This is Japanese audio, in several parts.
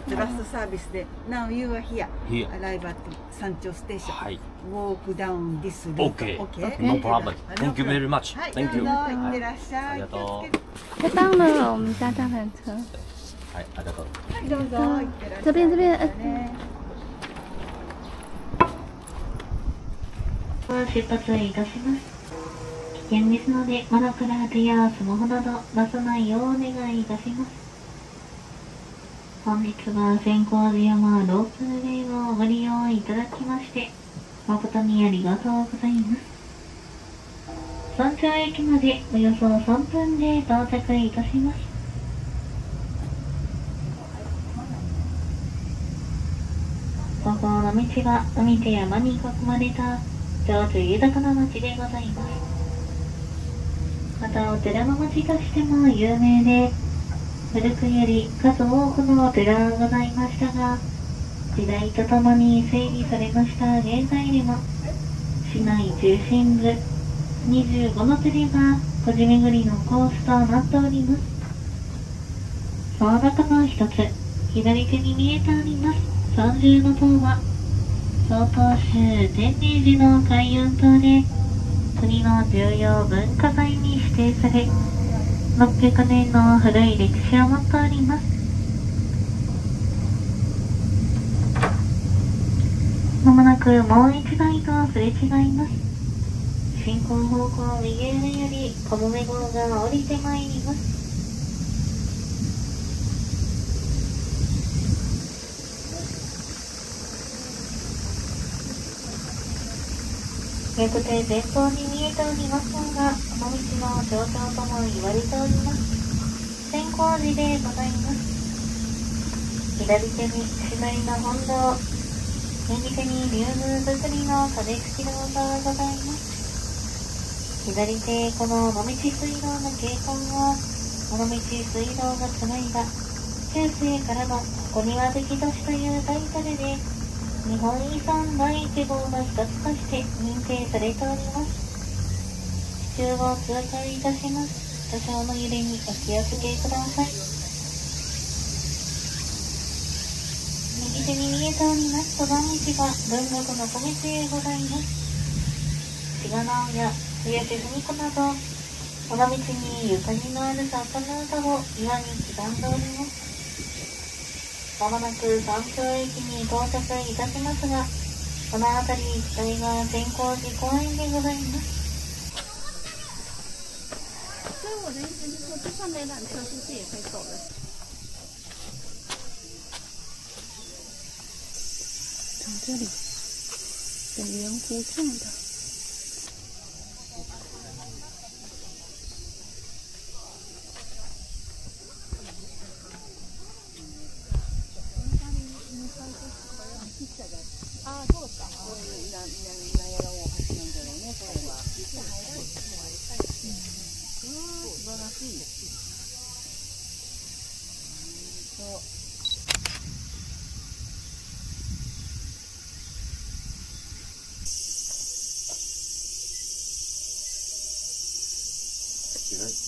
ストサービスで Now you are here Here. arrive at 山頂ステーションはい。walk down this route Okay. OK No problem. Thank you very much. はい、Thank ど you. い行ってらっしゃいありがとう太棒了，我们搭大缆车。はい、ありがとう。はい、どうぞ行ってらっしゃい这边这边ね出発いたします。危険ですので、窓から手やスマホなど出さないようお願いいたします。本日は千光寺山ロープウェイをご利用いただきまして、誠にありがとうございます。山頂駅までおよそ3分で到着いたします。ここの道は海と山に囲まれた情緒豊かな町でございます。またお寺の町としても有名で、古くより数多くのお寺がございましたが、時代とともに整備されました現在でも、市内中心部25の釣りが小路巡りのコースとなっております。その中の一つ、左手に見えております三重の塔は、曹洞宗天明寺の開運塔で、国の重要文化財に指定され、600年の古い歴史を持っております。まもなくもう一台とすれ違います。進行方向右上より小梅号が降りてまいります。よくて前方にておりますが、この道の象徴とも言われております。千光寺でございます。左手にしばりの本堂、右手に竜宮造りの金付き堂がございます。左手、この尾道水道の景観は、尾道水道がつないだ、中世からの小庭的都市というタイトルで、日本遺産第1号の一つとして認定されております。中を通過いたします。多少の揺れにお気をつけください。右手に見えております登山道が文学の小道へございます。志賀直や末瀬文子など、この道にゆかりのある作家の歌を岩に刻んでおります。まもなく山頂駅に到着いたしますが、この辺り一帯が善光寺公園でございます。我的意思是说，这上面缆车是不是也可以走的？从这里，圆弧状的。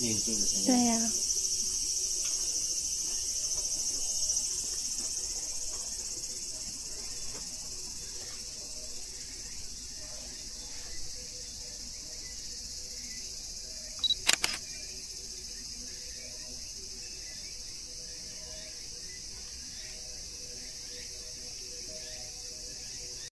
念经的声音。对呀、